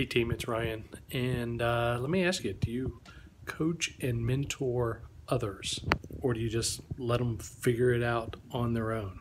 Hey team, it's Ryan. And uh, let me ask you do you coach and mentor others, or do you just let them figure it out on their own?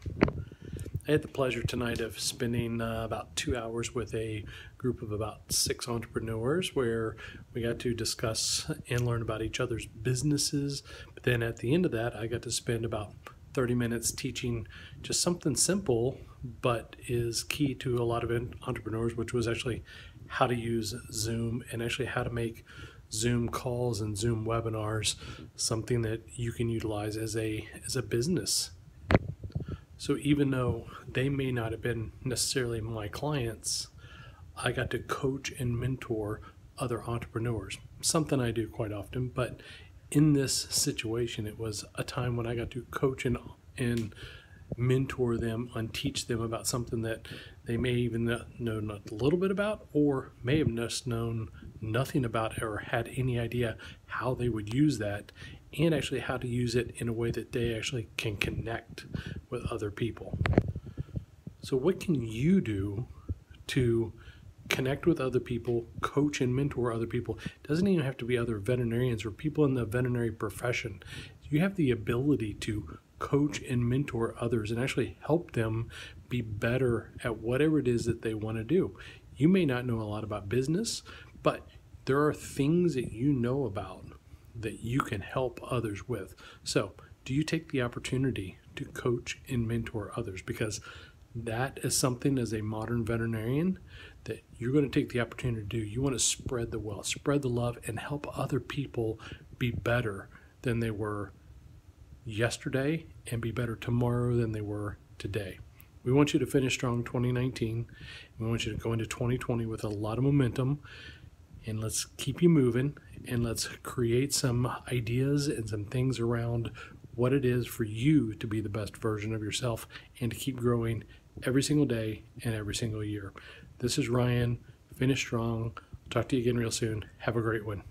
I had the pleasure tonight of spending uh, about two hours with a group of about six entrepreneurs where we got to discuss and learn about each other's businesses. But then at the end of that, I got to spend about 30 minutes teaching just something simple but is key to a lot of entrepreneurs, which was actually how to use Zoom and actually how to make Zoom calls and Zoom webinars something that you can utilize as a as a business. So even though they may not have been necessarily my clients, I got to coach and mentor other entrepreneurs. Something I do quite often, but in this situation, it was a time when I got to coach and and mentor them and teach them about something that they may even know a little bit about or may have just known nothing about or had any idea how they would use that and actually how to use it in a way that they actually can connect with other people. So what can you do to connect with other people, coach and mentor other people? It doesn't even have to be other veterinarians or people in the veterinary profession. You have the ability to coach and mentor others and actually help them be better at whatever it is that they want to do. You may not know a lot about business, but there are things that you know about that you can help others with. So, do you take the opportunity to coach and mentor others? Because that is something as a modern veterinarian that you're going to take the opportunity to do. You want to spread the wealth, spread the love, and help other people be better than they were yesterday and be better tomorrow than they were today. We want you to finish strong 2019. We want you to go into 2020 with a lot of momentum. And let's keep you moving and let's create some ideas and some things around what it is for you to be the best version of yourself and to keep growing every single day and every single year. This is Ryan. Finish strong. talk to you again real soon. Have a great one.